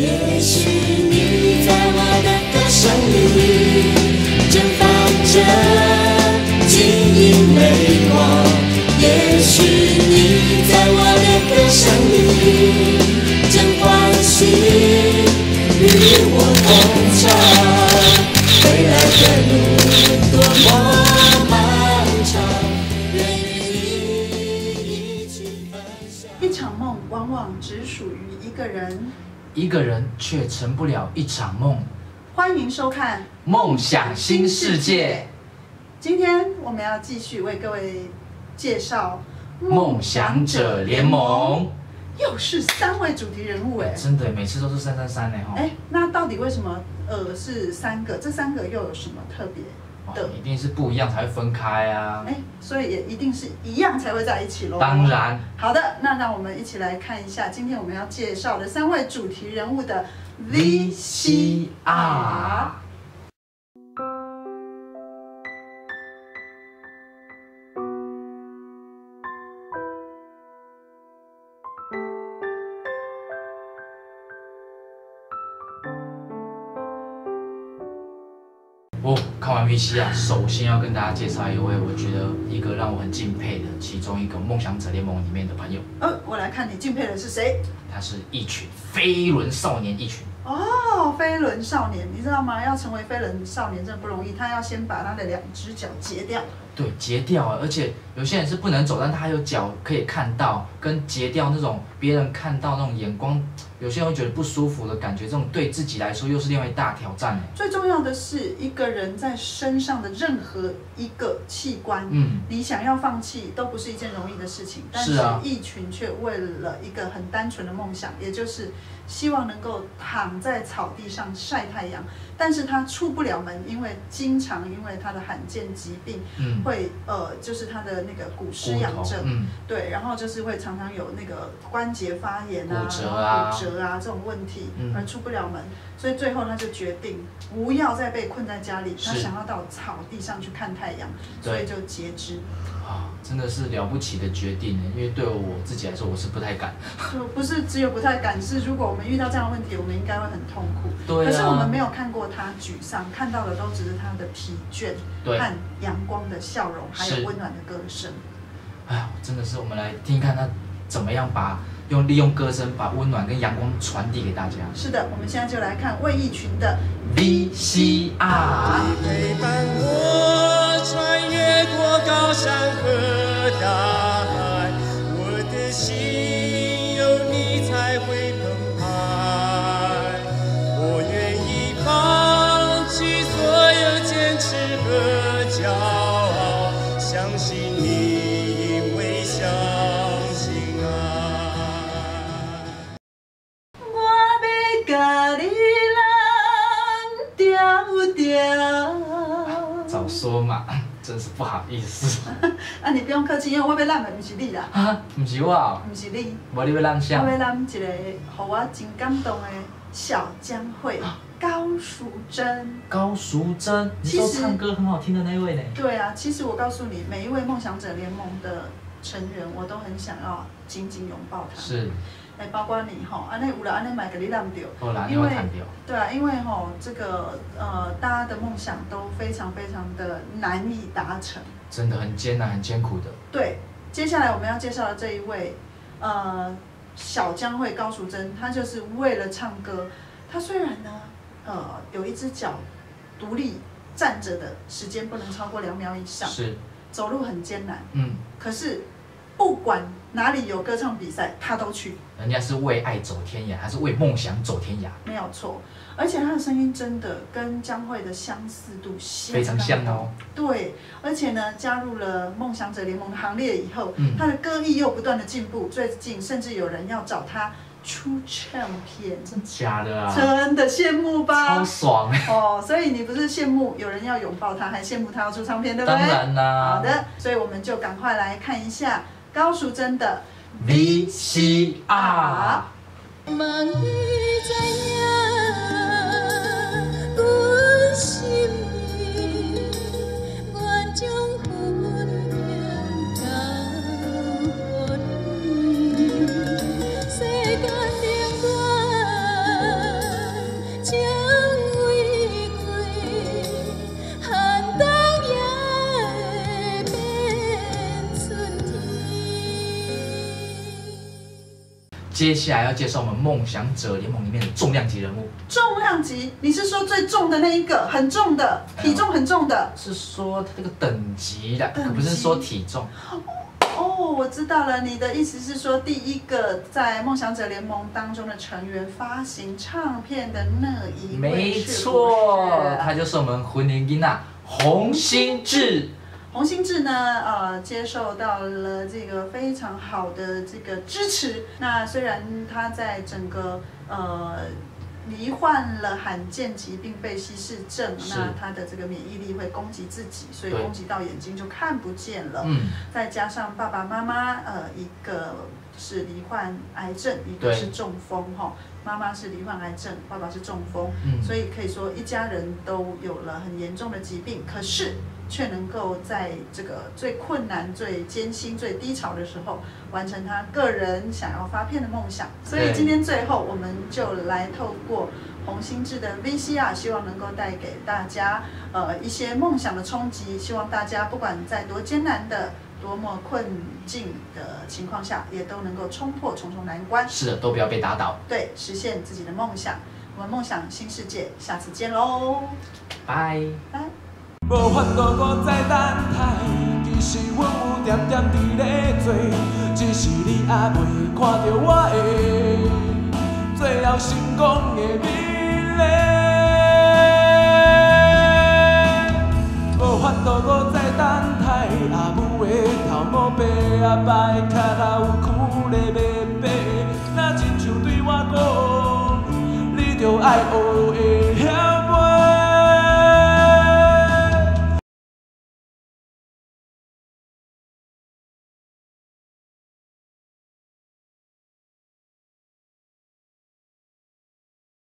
也许你在我的歌声里绽放着晶莹泪光，也许你在我的歌声里正欢喜。一场梦往往只属于一个人。一个人却成不了一场梦。欢迎收看《梦想新世界，今天我们要继续为各位介绍梦想者联盟。又是三位主题人物哎。真的，每次都是三三三呢哈。哎，那到底为什么呃是三个？这三个又有什么特别的？哦一定是不一样才会分开啊。哎，所以也一定是一样才会在一起喽。当然，好的，那让我们一起来看一下今天我们要介绍的三位主题人物的 VCR。哦，看完 VC 啊，首先要跟大家介绍一位，我觉得一个让我很敬佩的其中一个梦想者联盟里面的朋友，呃，我来看你敬佩的是谁？他是一群飞轮少年一群。哦，飞轮少年，你知道吗？要成为飞轮少年真的不容易，他要先把他的两只脚截掉。对，截掉啊！而且有些人是不能走，但他还有脚可以看到，跟截掉那种别人看到那种眼光，有些人会觉得不舒服的感觉，这种对自己来说又是另外一大挑战呢。最重要的是，一个人在身上的任何一个器官，嗯，你想要放弃都不是一件容易的事情。但是一群却为了一个很单纯的梦想，也就是希望能够躺在草地上晒太阳，但是他出不了门，因为经常因为他的罕见疾病，嗯，会呃，就是他的那个骨失骨头养症，嗯，对，然后就是会常常有那个关节发炎啊、骨折啊骨折啊这种问题，嗯而出不了门，所以最后他就决定不要再被困在家里，他想要到草地上去看太阳，所以就截肢。啊，真的是了不起的决定呢。因为对我自己来说，我是不太敢。就不是只有不太敢，是如果我们遇到这样的问题，我们应该会很痛苦。对啊可是我们没有看过他沮丧，看到的都只是他的疲倦对，和阳光的笑容，还有温暖的歌声。哎呀，真的是，我们来听听看他怎么样把用利用歌声把温暖跟阳光传递给大家。是的，我们现在就来看魏一群的 VCR。陪伴我穿越过高山和大海，我的心有你才会说嘛，真是不好意思。啊，你不用客气，因为我要揽的不是你啦，啊，不是我哦，不是你，无你要让我啥？要揽一个让我真感动的小江惠高淑珍。高淑珍，你说唱歌很好听的那一位呢？对啊，其实我告诉你，每一位梦想者联盟的成员，我都很想要紧紧拥抱他。是，哎，包括你吼，安尼有了安尼买给你揽掉。因为。对啊，因为吼这个呃，大家的梦想都非常非常的难以达成。真的很艰难、很艰苦的。对，接下来我们要介绍的这一位，呃，小江惠高淑珍，她就是为了唱歌，她虽然呢，呃，有一只脚独立站着的时间不能超过两秒以上，是，走路很艰难，嗯，可是不管哪里有歌唱比赛，他都去，人家是为爱走天涯，还是为梦想走天涯？没有错。而且他的声音真的跟江蕙的相似度相非常像哦。对，而且呢，加入了梦想者联盟的行列以后，嗯他的歌艺又不断的进步，最近甚至有人要找他出唱片，真假的啊？真的羡慕吧超？爽哎！哦，所以你不是羡慕有人要拥抱他，还羡慕他要出唱片，对不当对？然啦。好的，所以我们就赶快来看一下高淑珍的 VCR。接下来要介绍我们梦想者联盟里面的重量级人物，重量级，你是说最重的那一个，很重的，体重很重的？是说他这个等级的，不是说体重。哦，我知道了，你的意思是说，第一个在梦想者联盟当中的成员发行唱片的那一位，没错，他就是我们魂灵吉娜洪心智。洪兴志呢，呃，接受到了这个非常好的这个支持。那虽然他在整个呃罹患了罕见疾病贝希氏症，那他的这个免疫力会攻击自己，所以攻击到眼睛就看不见了。嗯，再加上爸爸妈妈，呃，一个是罹患癌症，一个是中风，哈，妈妈是罹患癌症，爸爸是中风，嗯所以可以说一家人都有了很严重的疾病，可是却能够在这个最困难、最艰辛、最低潮的时候，完成他个人想要发片的梦想。所以今天最后，我们就来透过红心智的 VCR，希望能够带给大家呃一些梦想的冲击。希望大家不管在多艰难的、多么困境的情况下，也都能够冲破重重难关，是的，都不要被打倒。对，实现自己的梦想。我们梦想新世界，下次见喽，拜。拜。无法度搁再等待，其实阮有点点伫咧做，只是你还未看到我的最后成功的美丽。啊白，脚头有跍咧白白，若亲像对我讲，你着爱学